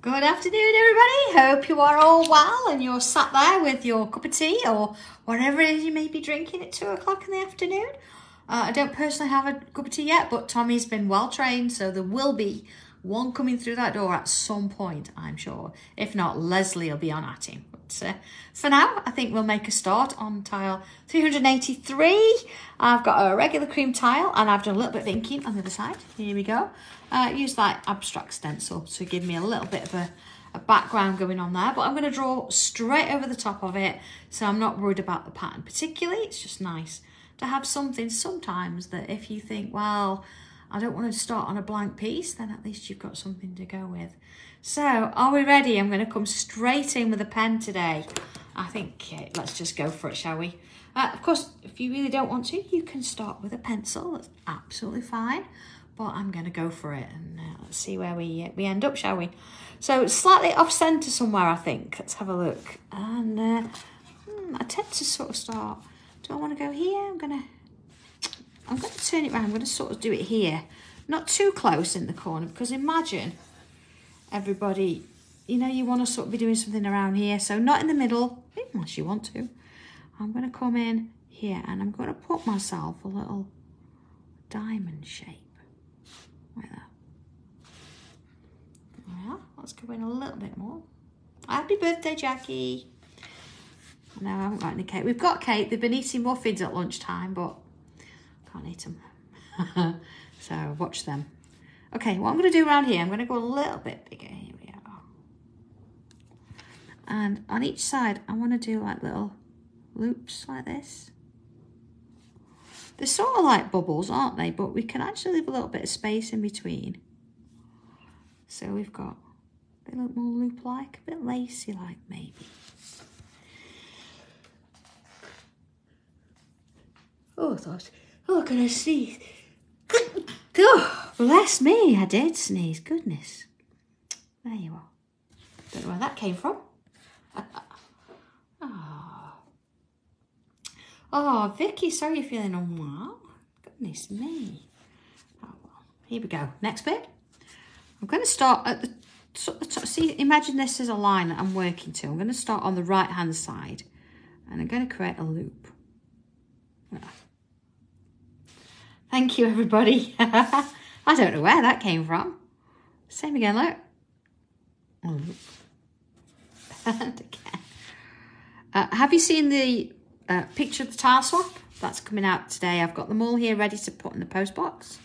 Good afternoon, everybody. Hope you are all well and you're sat there with your cup of tea or whatever it is you may be drinking at two o'clock in the afternoon. Uh, I don't personally have a cup of tea yet, but Tommy's been well trained, so there will be one coming through that door at some point, I'm sure. If not, Leslie will be on at him. But uh, for now, I think we'll make a start on tile 383. I've got a regular cream tile and I've done a little bit of inking on the other side. Here we go. Uh, use that abstract stencil to give me a little bit of a, a background going on there, but I'm going to draw straight over the top of it, so I'm not worried about the pattern particularly. It's just nice to have something sometimes that if you think, well, I don't want to start on a blank piece, then at least you've got something to go with. So, are we ready? I'm going to come straight in with a pen today. I think uh, let's just go for it, shall we? Uh, of course, if you really don't want to, you can start with a pencil. That's absolutely fine. But I'm going to go for it and uh, let's see where we uh, we end up, shall we? So, slightly off centre somewhere, I think. Let's have a look. And uh, hmm, I tend to sort of start. Do I want to go here? I'm going to I'm going to turn it around. I'm going to sort of do it here. Not too close in the corner because imagine everybody, you know, you want to sort of be doing something around here. So not in the middle, unless you want to. I'm going to come in here and I'm going to put myself a little diamond shape. Like that. Yeah, let's go in a little bit more. Happy birthday, Jackie. No, I haven't got any cake. We've got cake. They've been eating muffins at lunchtime, but can't eat them. so watch them. Okay, what I'm going to do around here, I'm going to go a little bit bigger. Here we are. And on each side, I want to do like little loops like this. They're sort of like bubbles, aren't they? But we can actually leave a little bit of space in between. So we've got a bit more loop-like, a bit lacy-like maybe. Oh, I thought Oh, can I sneeze? Oh, bless me, I did sneeze. Goodness. There you are. Don't know where that came from. oh. oh, Vicky, sorry you're feeling unwell. Goodness me. Oh, well. Here we go. Next bit. I'm going to start at the top. See, imagine this is a line that I'm working to. I'm going to start on the right-hand side. And I'm going to create a loop. Thank you, everybody. I don't know where that came from. Same again, look. Oh. and again. Uh, have you seen the uh, picture of the tile swap? That's coming out today. I've got them all here ready to put in the post box.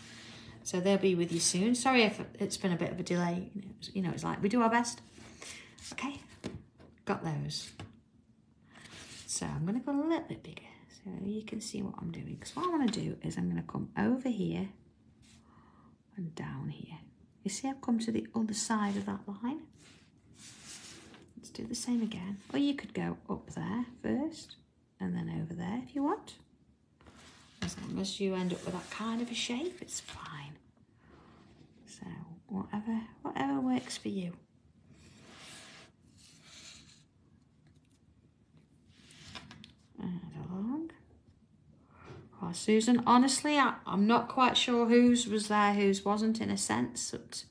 So they'll be with you soon. Sorry if it's been a bit of a delay. You know, it's like we do our best. Okay, got those. So I'm going to go a little bit bigger. So you can see what I'm doing. Because what I want to do is I'm going to come over here and down here. You see I've come to the other side of that line. Let's do the same again. Or you could go up there first and then over there if you want. As long as you end up with that kind of a shape, it's fine. So whatever, whatever works for you. And along. Oh, Susan, honestly, I, am not quite sure whose was there, whose wasn't in a sense. But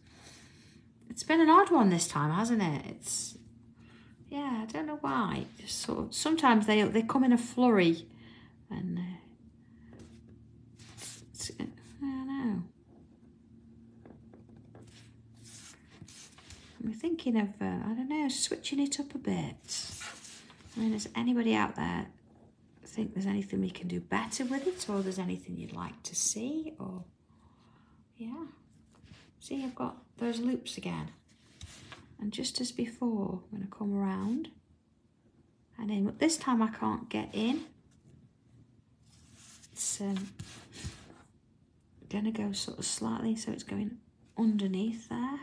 it's been an odd one this time, hasn't it? It's, yeah, I don't know why. Just sort of, sometimes they, they come in a flurry and uh, I don't know. I'm thinking of, uh, I don't know, switching it up a bit. I mean, is anybody out there think there's anything we can do better with it or there's anything you'd like to see or yeah. See I've got those loops again. And just as before I'm going to come around. And in but this time I can't get in. It's um, going to go sort of slightly so it's going underneath there.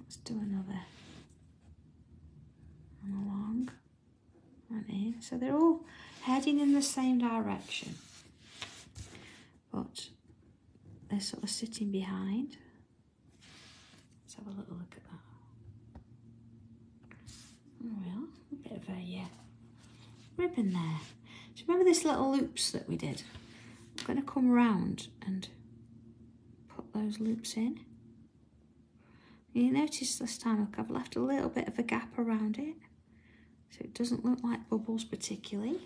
Let's do another and along So they're all heading in the same direction. But they're sort of sitting behind. Let's have a little look at that. Well, a bit of a yeah, ribbon there. Do you remember this little loops that we did? I'm going to come round and put those loops in. You notice this time, I've left a little bit of a gap around it. So it doesn't look like bubbles particularly.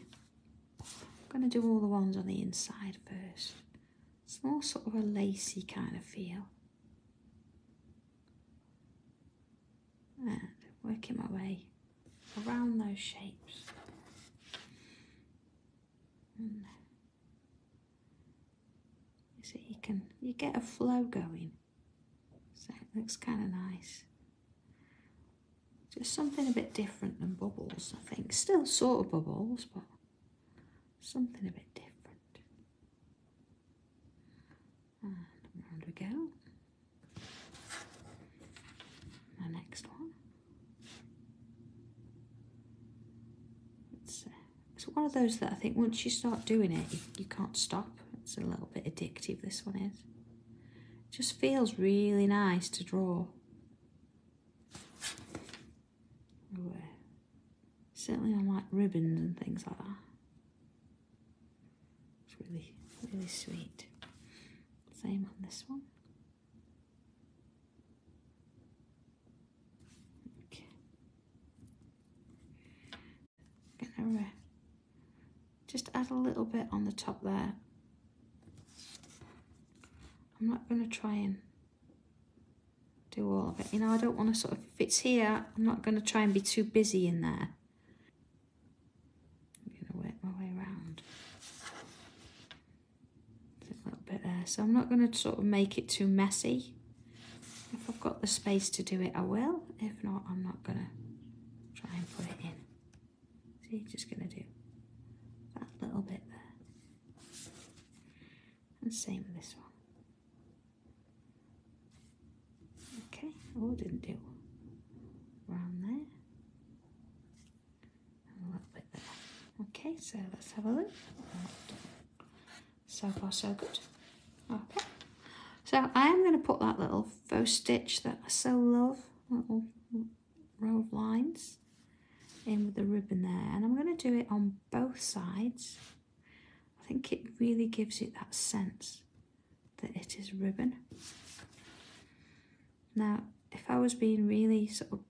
I'm going to do all the ones on the inside first. It's more sort of a lacy kind of feel. And working my way around those shapes. And you see, you can you get a flow going. So it looks kind of nice. Just something a bit different than bubbles, I think. Still sort of bubbles, but something a bit different. And around we go. The next one. It's, uh, it's one of those that I think once you start doing it, you, you can't stop. It's a little bit addictive, this one is. Just feels really nice to draw. Certainly on like ribbons and things like that. It's really, really sweet. Same on this one. Okay. Uh, just add a little bit on the top there. I'm not going to try and do all of it. You know, I don't want to sort of, if it's here, I'm not going to try and be too busy in there. Uh, so I'm not going to sort of make it too messy. If I've got the space to do it, I will. If not, I'm not going to try and put it in. See, just going to do that little bit there. And same with this one. Okay, oh, didn't do around there. And a little bit there. Okay, so let's have a look. So far, so good. Okay. So I am going to put that little faux stitch that I so love, little row of lines in with the ribbon there. And I'm going to do it on both sides. I think it really gives it that sense that it is ribbon. Now, if I was being really sort of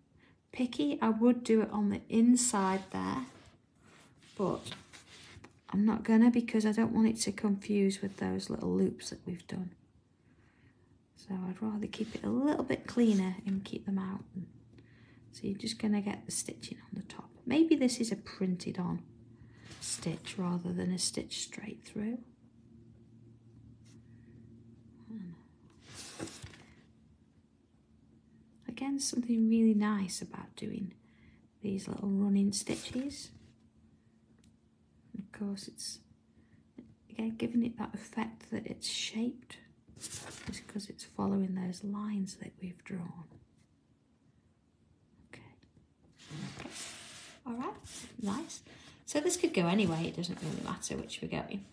picky, I would do it on the inside there. But I'm not gonna because I don't want it to confuse with those little loops that we've done. So I'd rather keep it a little bit cleaner and keep them out. So you're just gonna get the stitching on the top. Maybe this is a printed on stitch rather than a stitch straight through. Again, something really nice about doing these little running stitches course it's again giving it that effect that it's shaped just because it's following those lines that we've drawn. Okay. okay. All right, nice. So this could go anyway, it doesn't really matter which we're going.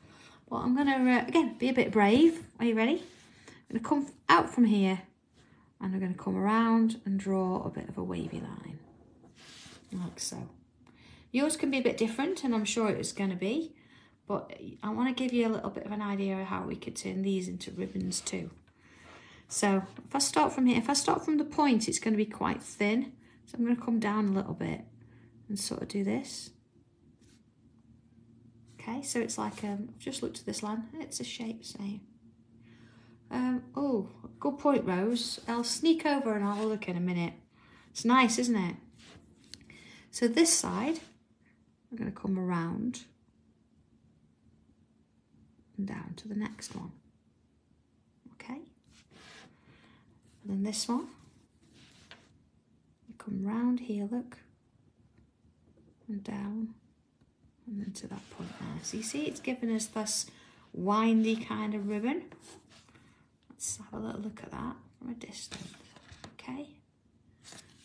But I'm gonna, uh, again, be a bit brave. Are you ready? I'm gonna come out from here and I'm gonna come around and draw a bit of a wavy line, like so. Yours can be a bit different and I'm sure it's going to be, but I want to give you a little bit of an idea of how we could turn these into ribbons too. So if I start from here, if I start from the point, it's going to be quite thin. So I'm going to come down a little bit and sort of do this. Okay, so it's like, um, I've just looked at this line. It's a shape same. Um, oh, good point, Rose. I'll sneak over and I'll look in a minute. It's nice, isn't it? So this side, I'm going to come around and down to the next one. Okay? And then this one, you come round here, look, and down, and then to that point there. So you see it's given us this windy kind of ribbon. Let's have a little look at that from a distance. Okay?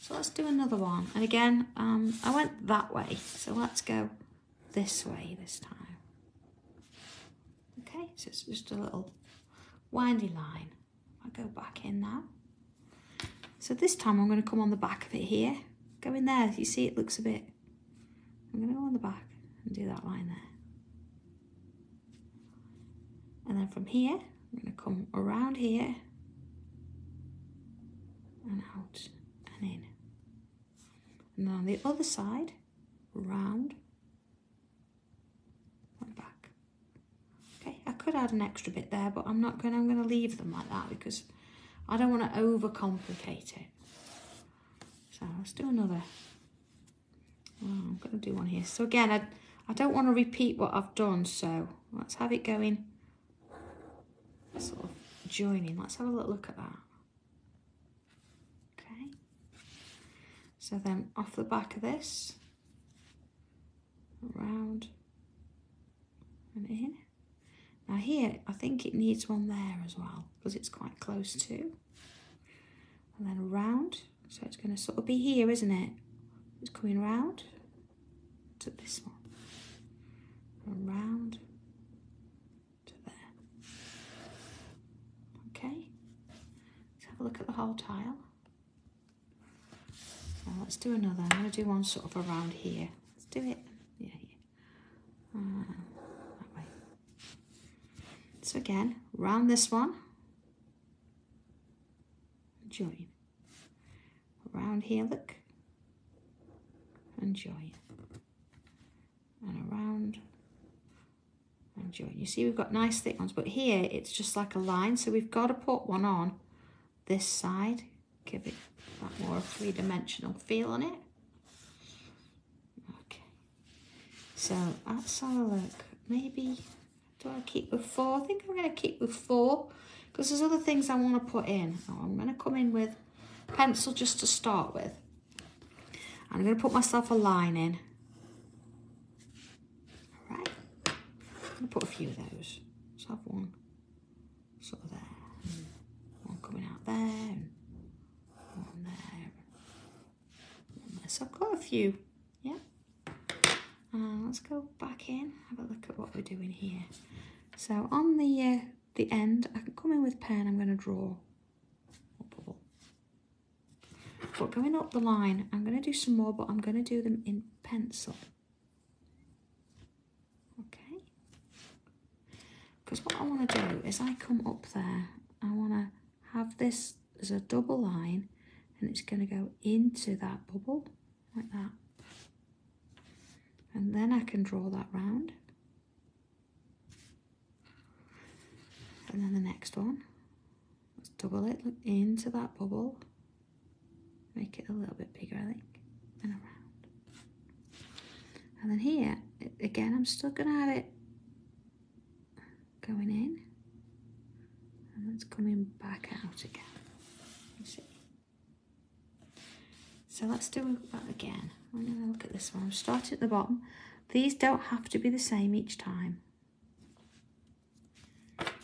So let's do another one. And again, um, I went that way. So let's go this way this time. Okay, so it's just a little windy line. I go back in now. So this time I'm going to come on the back of it here. Go in there. You see it looks a bit... I'm going to go on the back and do that line there. And then from here, I'm going to come around here and out out and in. And then on the other side, round and back. Okay, I could add an extra bit there, but I'm not going I'm going to leave them like that because I don't want to overcomplicate it. So let's do another. Oh, I'm going to do one here. So again, I, I don't want to repeat what I've done, so let's have it going sort of joining. Let's have a little look at that. Okay. So then off the back of this, around and in. Now here, I think it needs one there as well because it's quite close to. And then around, so it's going to sort of be here, isn't it? It's coming round to this one. Around to there. Okay. Let's have a look at the whole tile. Let's do another. I'm going to do one sort of around here. Let's do it. Yeah, here. Uh, that way. So again, round this one. Join. Around here, look. And join. And around and join. You see we've got nice thick ones, but here it's just like a line. So we've got to put one on this side. Give it that more three-dimensional feel on it. Okay. So have a look. Maybe, do I keep with four? I think I'm going to keep with four because there's other things I want to put in. Oh, I'm going to come in with pencil just to start with. I'm going to put myself a line in. All right. I'm going to put a few of those. Let's have one sort of there. One coming out there. And one there. One there. So I've got a few. Yeah. Uh, let's go back in. Have a look at what we're doing here. So on the uh, the end, I can come in with pen. I'm going to draw a bubble. But going up the line, I'm going to do some more, but I'm going to do them in pencil. Okay. Because what I want to do is I come up there, I want to have this as a double line and it's going to go into that bubble like that. And then I can draw that round. And then the next one, let's double it into that bubble. Make it a little bit bigger, I think, and around. And then here, again, I'm still to have it going in. And it's coming back out again. You see? So let's do that again. I'm going to look at this one. I'm starting at the bottom. These don't have to be the same each time.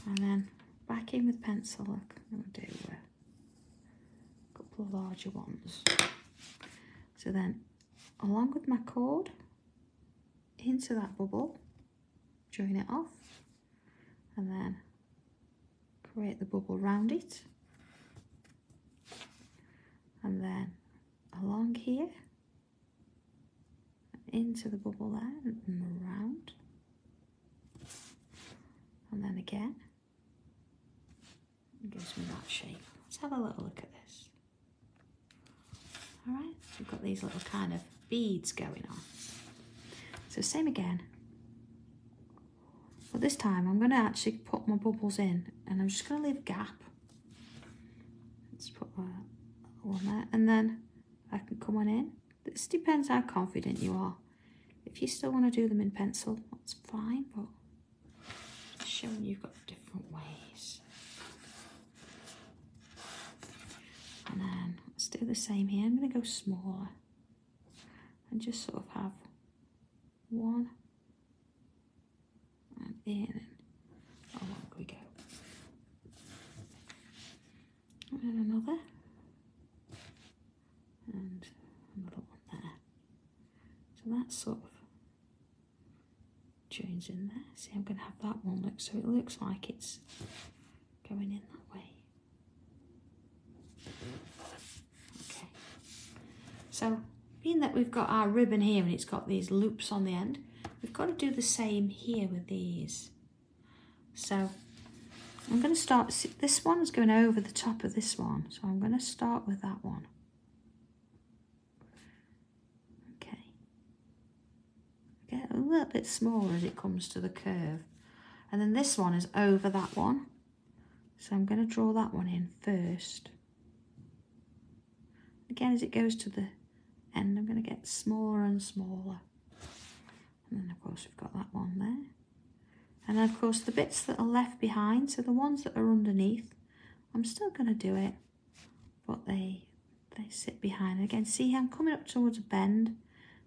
And then back in with pencil. I'm going to do a couple of larger ones. So then, along with my cord, into that bubble, join it off, and then create the bubble round it. And then along here, into the bubble there, and around. And then again, it gives me that shape. Let's have a little look at this. All right, so we've got these little kind of beads going on. So same again. But this time I'm going to actually put my bubbles in and I'm just going to leave a gap. Let's put one there and then I can come on in. This depends how confident you are. If you still want to do them in pencil, that's fine, but showing you've got different ways. And then let's do the same here. I'm going to go smaller and just sort of have one and in and along we go. And another and another one there. So that sort of joins in there. See, I'm going to have that one look so it looks like it's going in that way. Okay. So being that we've got our ribbon here and it's got these loops on the end, we've got to do the same here with these. So I'm going to start, see, this one's going over the top of this one. So I'm going to start with that one. Okay. Get a little bit smaller as it comes to the curve. And then this one is over that one. So I'm going to draw that one in first. Again, as it goes to the end, I'm going to get smaller and smaller. And then, of course, we've got that one there. And then, of course, the bits that are left behind, so the ones that are underneath, I'm still going to do it, but they they sit behind. And again, see I'm coming up towards a bend,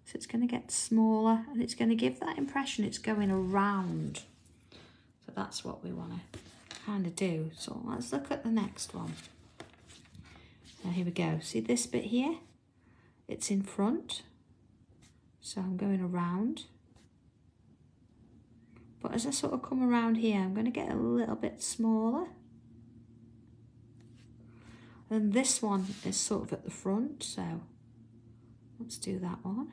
so it's going to get smaller, and it's going to give that impression it's going around. So that's what we want to kind of do. So let's look at the next one. So here we go. See this bit here? It's in front. So I'm going around. But as I sort of come around here, I'm going to get a little bit smaller. And this one is sort of at the front, so let's do that one.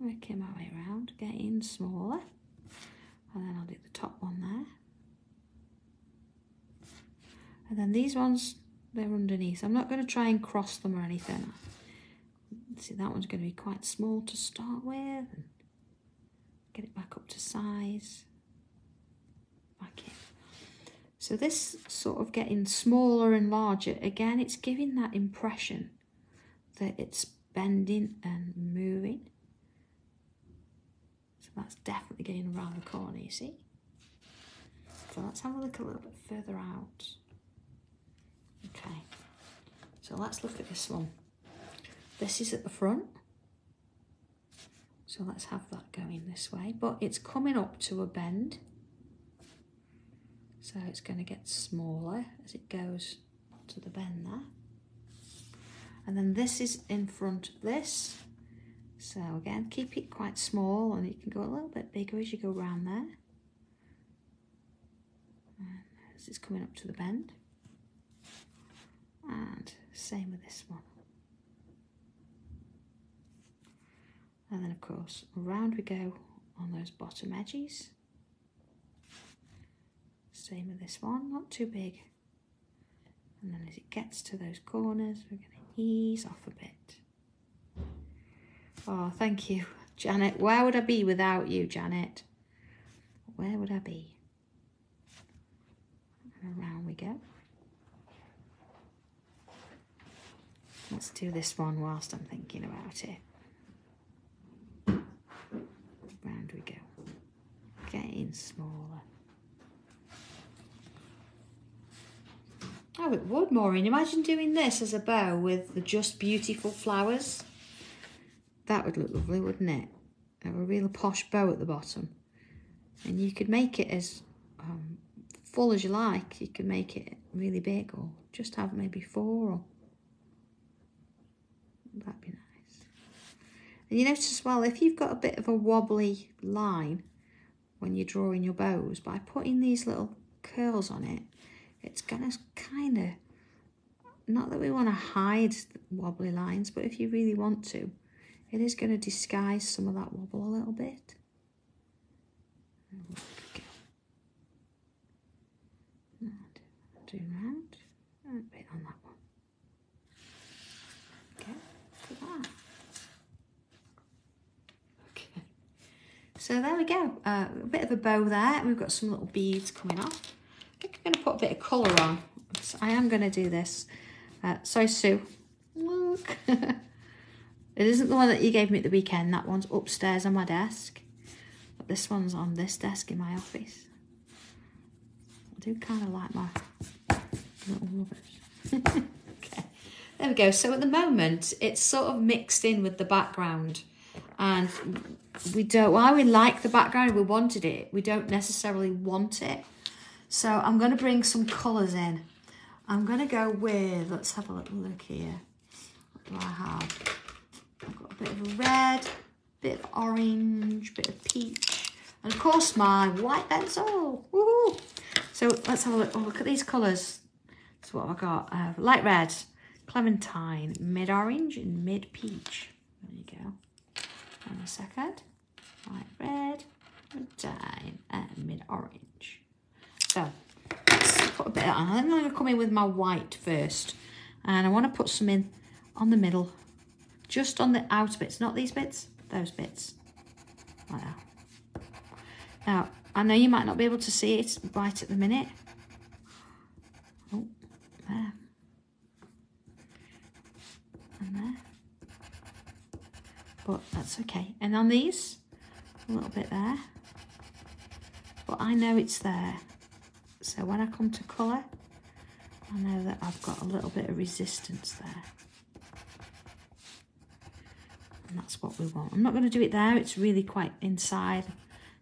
Working my way around, getting smaller. And then I'll do the top one there. And then these ones, they're underneath. I'm not going to try and cross them or anything. See, that one's going to be quite small to start with get it back up to size, back in. So this sort of getting smaller and larger, again, it's giving that impression that it's bending and moving. That's definitely getting around the corner, you see? So let's have a look a little bit further out. Okay, so let's look at this one. This is at the front. So let's have that going this way, but it's coming up to a bend. So it's going to get smaller as it goes to the bend there. And then this is in front of this. So again, keep it quite small and it can go a little bit bigger as you go around there. As it's coming up to the bend. And same with this one. And then of course, around we go on those bottom edges. Same with this one, not too big. And then as it gets to those corners, we're going to ease off a bit. Oh, thank you, Janet. Where would I be without you, Janet? Where would I be? And around we go. Let's do this one whilst I'm thinking about it. round we go. Getting smaller. Oh, it would, Maureen. Imagine doing this as a bow with the Just Beautiful flowers. That would look lovely, wouldn't it? Have a real posh bow at the bottom. And you could make it as um, full as you like. You could make it really big or just have maybe four or... That'd be nice. And you notice as well, if you've got a bit of a wobbly line when you're drawing your bows, by putting these little curls on it, it's going to kind of, not that we want to hide wobbly lines, but if you really want to, it is going to disguise some of that wobble a little bit. round, a bit on that one. Okay, that. So there we go, uh, a bit of a bow there. We've got some little beads coming off. I think I'm going to put a bit of colour on. So I am going to do this. Uh, sorry, Sue. Look. it isn't the one that you gave me at the weekend. That one's upstairs on my desk. But this one's on this desk in my office. I do kind of like my little rubbers. okay, there we go. So at the moment, it's sort of mixed in with the background and we don't why we like the background we wanted it we don't necessarily want it so i'm going to bring some colors in i'm going to go with let's have a little look here what do i have bit of red bit of orange bit of peach and of course my white pencil so let's have a look oh, look at these colors so what have i got uh, light red clementine mid orange and mid peach there you go and a second. Light red, dime, and mid orange. So let's put a bit on. I'm going to come in with my white first. And I want to put some in on the middle. Just on the outer bits. Not these bits. Those bits. Like that. Now, I know you might not be able to see it right at the minute. Oh, there. And there. But that's okay. And on these, a little bit there. But I know it's there. So when I come to colour, I know that I've got a little bit of resistance there. That's what we want. I'm not going to do it there. It's really quite inside,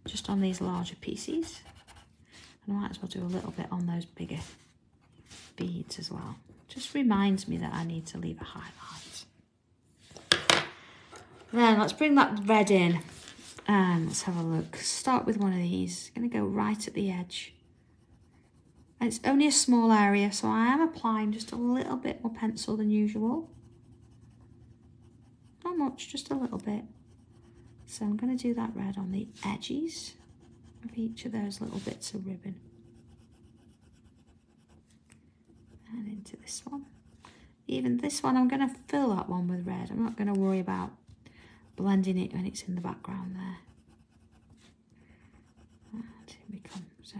just on these larger pieces. And I might as well do a little bit on those bigger beads as well. Just reminds me that I need to leave a highlight. Then let's bring that red in. And let's have a look. Start with one of these. I'm going to go right at the edge. It's only a small area, so I am applying just a little bit more pencil than usual. Not much, just a little bit. So I'm going to do that red on the edges of each of those little bits of ribbon. And into this one. Even this one, I'm going to fill that one with red. I'm not going to worry about blending it when it's in the background there. And here we come. So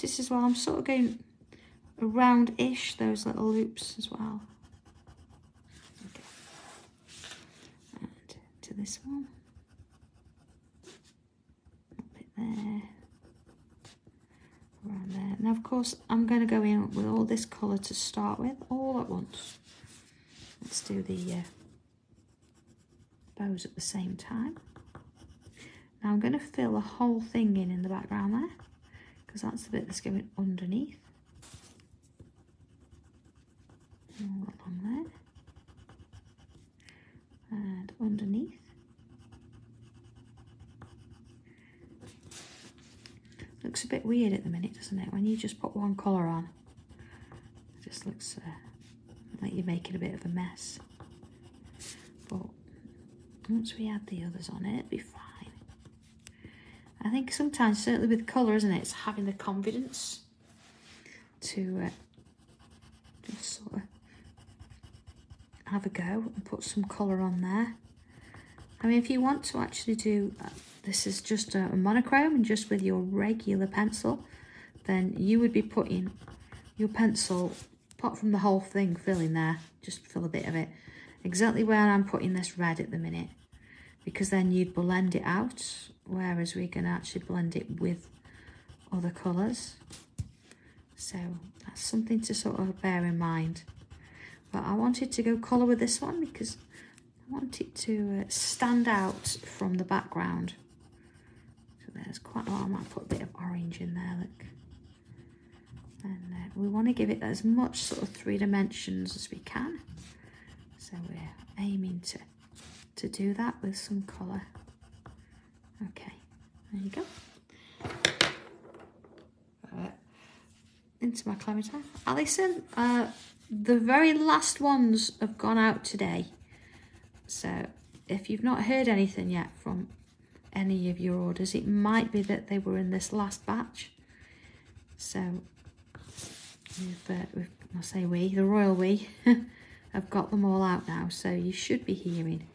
this as well, I'm sort of going around-ish those little loops as well. Okay. And to this one. A bit there. Around there. Now, of course, I'm going to go in with all this colour to start with, all at once. Let's do the uh, bows at the same time. Now I'm going to fill the whole thing in in the background there because that's the bit that's going underneath. All along there. And underneath. Looks a bit weird at the minute, doesn't it? When you just put one colour on. It just looks uh, like you're making a bit of a mess. But once we add the others on it, it'll be fine. I think sometimes, certainly with colour, isn't it, it's having the confidence to uh, just sort of have a go and put some colour on there. I mean, if you want to actually do, uh, this is just a, monochrome and just with your regular pencil, then you would be putting your pencil, apart from the whole thing filling there, just fill a bit of it, exactly where I'm putting this red at the minute because then you'd blend it out, whereas we can actually blend it with other colours. So that's something to sort of bear in mind. But I wanted to go colour with this one because I want it to uh, stand out from the background. There's quite a lot, I might put a bit of orange in there, look. And uh, we want to give it as much sort of three dimensions as we can. So we're aiming to to do that with some colour. Okay, there you go. Into my clementine. Alison, uh, the very last ones have gone out today. So if you've not heard anything yet from any of your orders, it might be that they were in this last batch. So we've, uh, we've I say we, the royal we, have got them all out now. So you should be hearing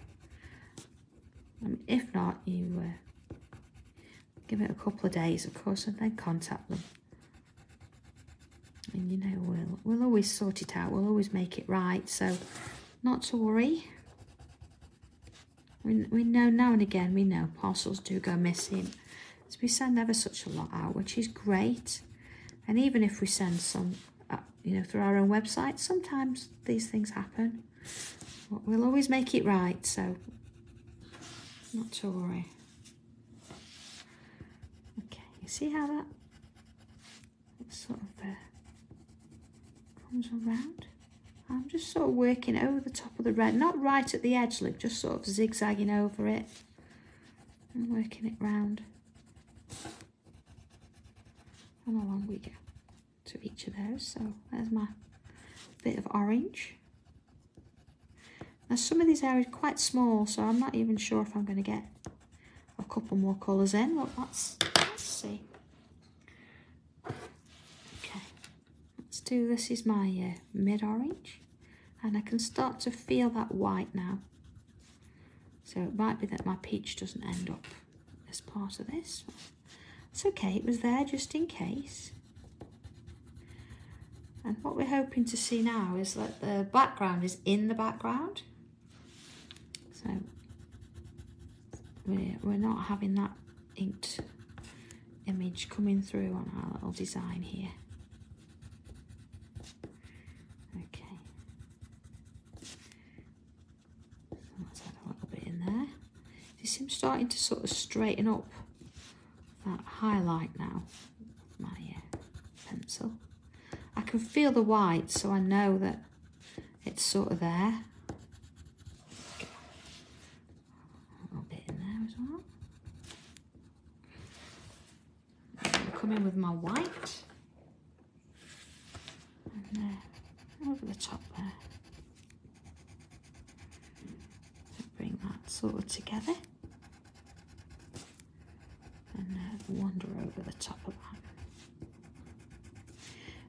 um, if not, you uh, give it a couple of days, of course, and then contact them. And you know, we'll, we'll always sort it out. We'll always make it right. So not to worry. We, we know now and again, we know parcels do go missing. So we send ever such a lot out, which is great. And even if we send some, uh, you know, through our own website, sometimes these things happen. But we'll always make it right. So not to worry. Okay, you see how that sort of uh, comes around? I'm just sort of working over the top of the red, not right at the edge, look, just sort of zigzagging over it and working it round. And along we go to each of those. So there's my bit of orange. Now some of these areas are quite small, so I'm not even sure if I'm going to get a couple more colours in. Well, let's, see. Okay, let's do, this is my uh, mid-orange, and I can start to feel that white now. So it might be that my peach doesn't end up as part of this. It's okay, it was there just in case. And what we're hoping to see now is that the background is in the background. So we're, we're not having that inked image coming through on our little design here. Okay. So let's add a little bit in there. This seems starting to sort of straighten up that highlight now my uh, pencil. I can feel the white so I know that it's sort of there. A bit in there as well. I'll come in with my white. And uh, over the top there. Bring that sort of together. And uh, wander over the top of that.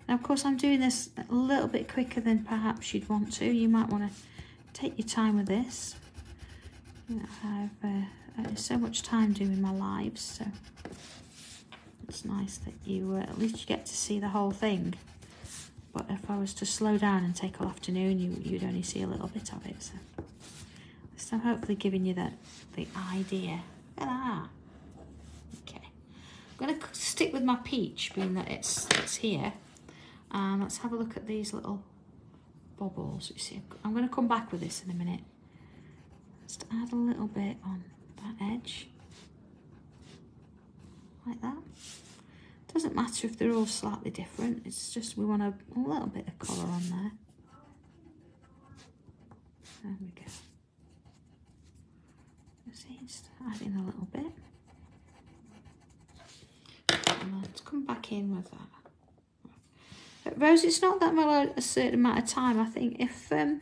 Now, of course, I'm doing this a little bit quicker than perhaps you'd want to. You might want to take your time with this. You know, I've uh, so much time doing my lives, so it's nice that you uh, at least you get to see the whole thing. But if I was to slow down and take all afternoon, you, you'd only see a little bit of it. So, so hopefully giving you that the idea. Look at that. I'm going to stick with my peach, being that it's it's here. And let's have a look at these little bubbles. You see, I'm going to come back with this in a minute. Just add a little bit on that edge. Like that. Doesn't matter if they're all slightly different. It's just we want a, a little bit of colour on there. There we go. See, just adding a little bit. Let's come back in with that. Rose, it's not that much a certain amount of time. I think if um,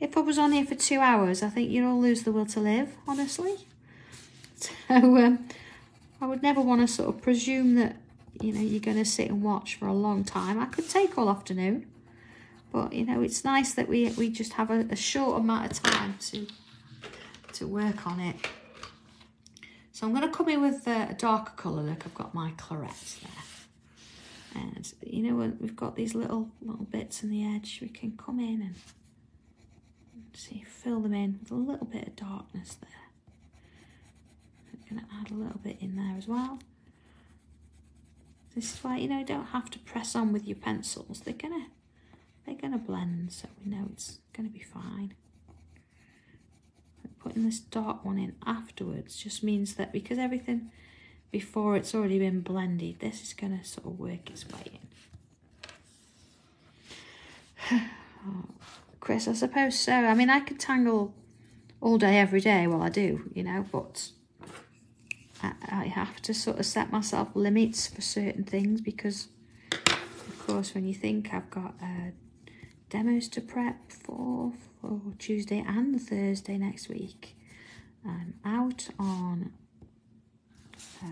if I was on here for two hours, I think you'd all lose the will to live, honestly. So um, I would never want to sort of presume that, you know, you're going to sit and watch for a long time. I could take all afternoon. But, you know, it's nice that we, we just have a, a short amount of time to, to work on it. So I'm going to come in with a darker colour. Look, I've got my claret there. And you know we've got these little little bits in the edge, we can come in and see fill them in with a little bit of darkness there. I'm going to add a little bit in there as well. This is why you know you don't have to press on with your pencils. They're gonna they're gonna blend, so we know it's gonna be fine. Putting this dark one in afterwards just means that because everything before it's already been blended. This is going to sort of work its way in. oh, Chris, I suppose so. I mean, I could tangle all day, every day. Well, I do, you know, but I, I have to sort of set myself limits for certain things because, of course, when you think I've got uh, demos to prep for, for Tuesday and Thursday next week, I'm out on uh,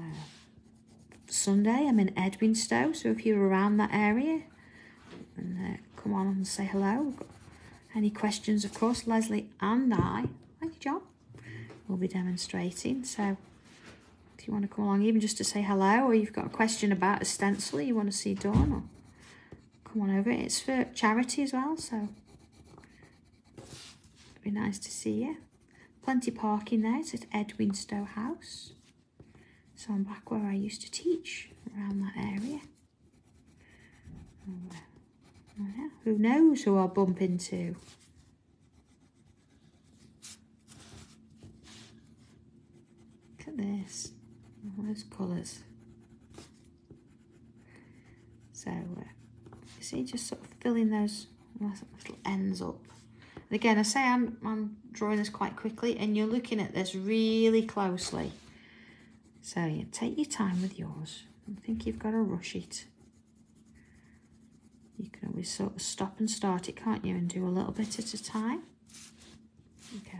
Sunday. I'm in Edwinstowe, so if you're around that area, and uh, come on and say hello. Any questions, of course, Leslie and I, thank you, John, will be demonstrating. So if you want to come along, even just to say hello, or you've got a question about a stencil you want to see done, or come on over. It's for charity as well, so it'd be nice to see you. Plenty parking there. It's at Edwinstowe House. So I'm back where I used to teach, around that area. Oh, yeah. Who knows who I'll bump into? Look at this, all those colours. So, uh, you see, just sort of filling those little ends up. Again, I say I'm, I'm drawing this quite quickly and you're looking at this really closely. So you take your time with yours. I think you've got to rush it. You can always sort of stop and start it, can't you? And do a little bit at a time. Okay.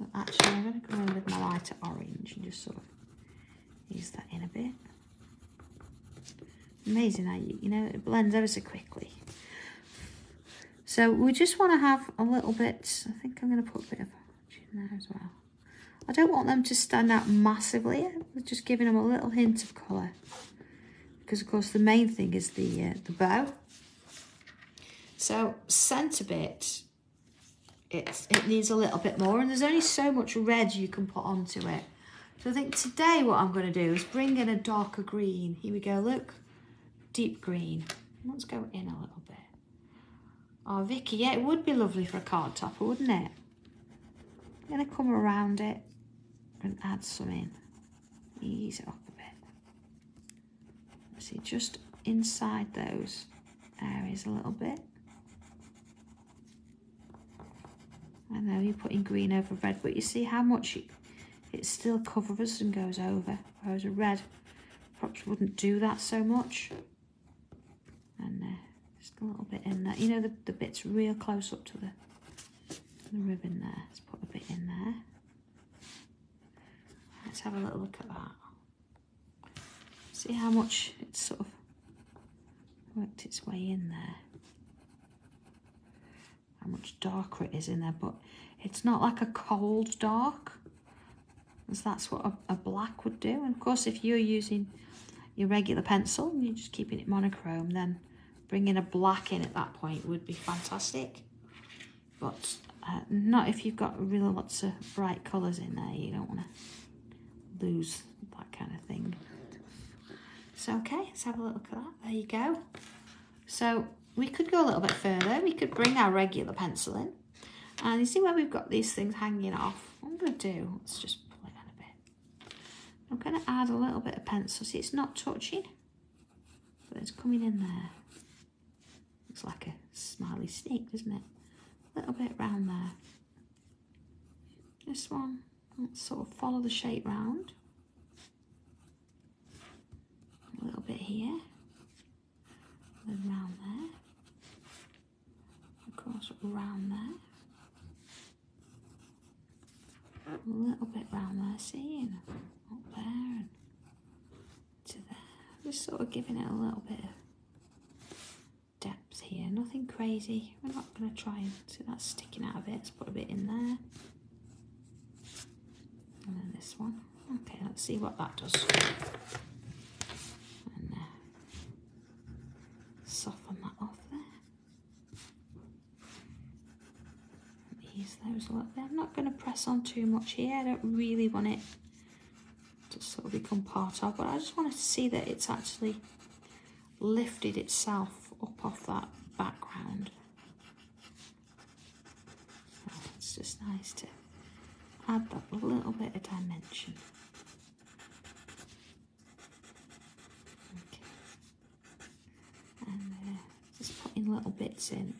Uh, actually, I'm going to come in with my lighter orange and just sort of ease that in a bit. Amazing how you, you know, it blends ever so quickly. So we just want to have a little bit, I think I'm going to put a bit of in there as well. I don't want them to stand out massively. We're just giving them a little hint of colour. Because of course the main thing is the, uh, the bow. So centre bit, it, it needs a little bit more and there's only so much red you can put onto it. So I think today what I'm going to do is bring in a darker green. Here we go, look. Deep green. Let's go in a little bit. Oh, Vicky, yeah, it would be lovely for a card topper, wouldn't it? I'm going to come around it and add some in. Ease it up a bit. See, just inside those areas a little bit. I know you're putting green over red, but you see how much it, it still covers and goes over, whereas a red perhaps wouldn't do that so much. And just a little bit in there. You know, the, the bit's real close up to the, the ribbon there. Let's put a bit in there. Let's have a little look at that. See how much it's sort of worked its way in there. How much darker it is in there, but it's not like a cold dark, because that's what a, a black would do. And of course, if you're using your regular pencil and you're just keeping it monochrome, then bringing a black in at that point would be fantastic. But uh, not if you've got really lots of bright colours in there. You don't want to lose that kind of thing. So, okay, let's have a look at that. There you go. So, we could go a little bit further. We could bring our regular pencil in. And you see where we've got these things hanging off? What I'm going to do, let's just pull it in a bit. I'm going to add a little bit of pencil. See, it's not touching, but it's coming in there. Looks like a smiley snake, doesn't it? A little bit round there. This one, sort of follow the shape round. A little bit here. Then round there. Course, round there. A little bit round there, see? And up there and to there. Just sort of giving it a little bit of depth here, nothing crazy. We're not going to try and see that sticking out of it. Let's put a bit in there. And then this one. Okay, let's see what that does. And uh, soften that off there. Ease those a little bit. I'm not going to press on too much here. I don't really want it to sort of become part of, but I just want to see that it's actually lifted itself up off that background. So it's just nice to add that little bit of dimension. And uh, just putting little bits in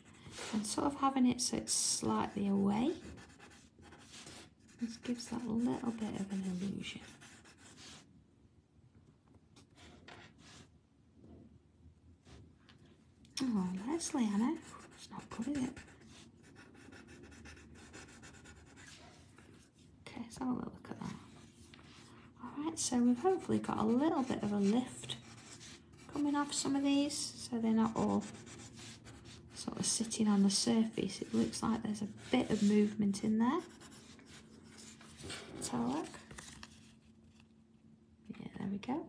and sort of having it so it's slightly away. This gives that little bit of an illusion. Oh, Leslie, Anna. It's not is it? Okay, let's have a look at that. Alright, so we've hopefully got a little bit of a lift coming off some of these, so they're not all sort of sitting on the surface. It looks like there's a bit of movement in there. Let's have a look. Yeah, there we go.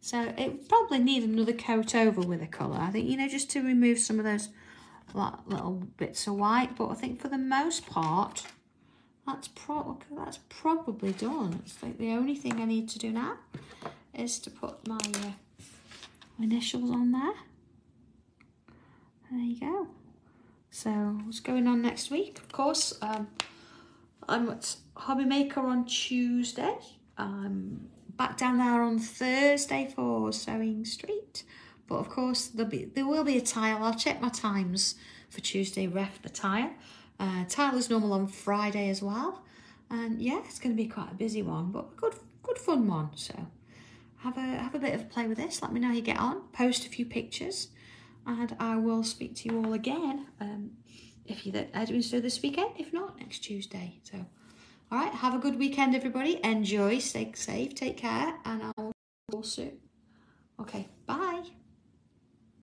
So it probably need another coat over with a colour. I think, you know, just to remove some of those little bits of white. But I think for the most part, that's, pro that's probably done. It's like the only thing I need to do now is to put my uh, initials on there. There you go. So what's going on next week? Of course, um, I'm at Hobby Maker on Tuesday. Um, back down there on Thursday for Sewing Street. But of course, there'll be, there will be a tile. I'll check my times for Tuesday, ref the tile. Uh, tile is normal on Friday as well. And yeah, it's going to be quite a busy one, but a good, good fun one. So have a, have a bit of play with this. Let me know how you get on. Post a few pictures. And I will speak to you all again um, if you're doing so this weekend. If not, next Tuesday. So all right, have a good weekend, everybody. Enjoy, stay safe, take care, and I'll see you soon. Okay, bye.